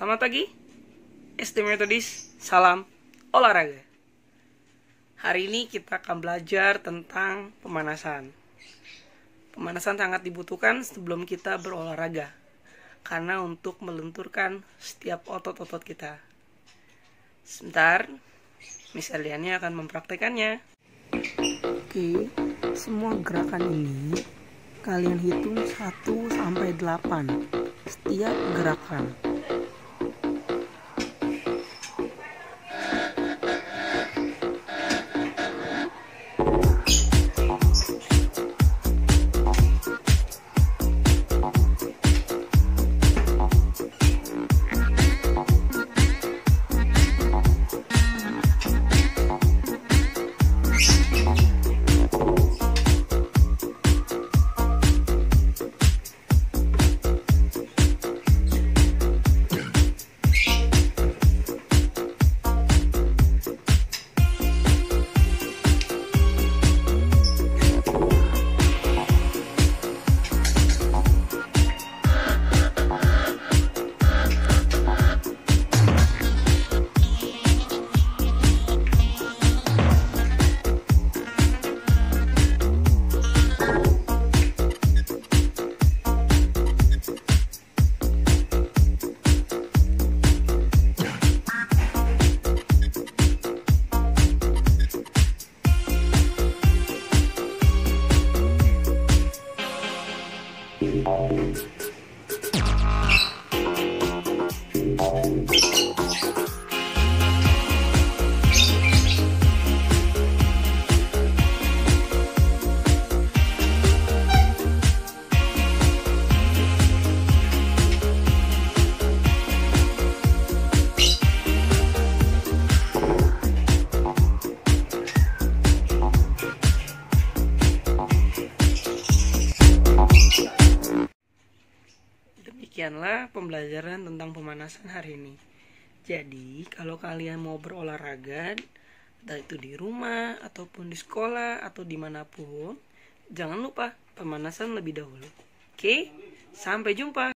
Selamat pagi, SD Metodis, salam olahraga. Hari ini kita akan belajar tentang pemanasan. Pemanasan sangat dibutuhkan sebelum kita berolahraga, karena untuk melenturkan setiap otot-otot kita. Sebentar, Miss Eliani akan mempraktekannya. Oke, semua gerakan ini kalian hitung 1 sampai 8 setiap gerakan. Demikianlah pembelajaran tentang pemanasan hari ini. Jadi, kalau kalian mau berolahraga, entah itu di rumah, ataupun di sekolah, atau di mana pun, jangan lupa pemanasan lebih dahulu. Oke, sampai jumpa.